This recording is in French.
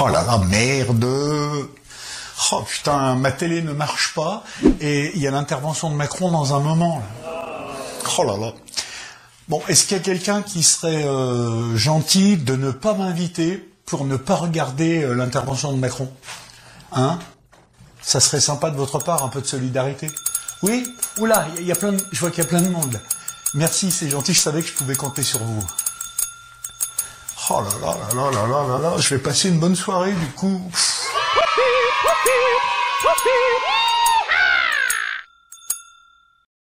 Oh là là, merde Oh putain, ma télé ne marche pas et il y a l'intervention de Macron dans un moment. Oh là là. Bon, est-ce qu'il y a quelqu'un qui serait euh, gentil de ne pas m'inviter pour ne pas regarder euh, l'intervention de Macron? Hein? Ça serait sympa de votre part, un peu de solidarité. Oui? Oula, il y a plein de... je vois qu'il y a plein de monde. Merci, c'est gentil, je savais que je pouvais compter sur vous. Oh là là là là là là là, je vais passer une bonne soirée du coup.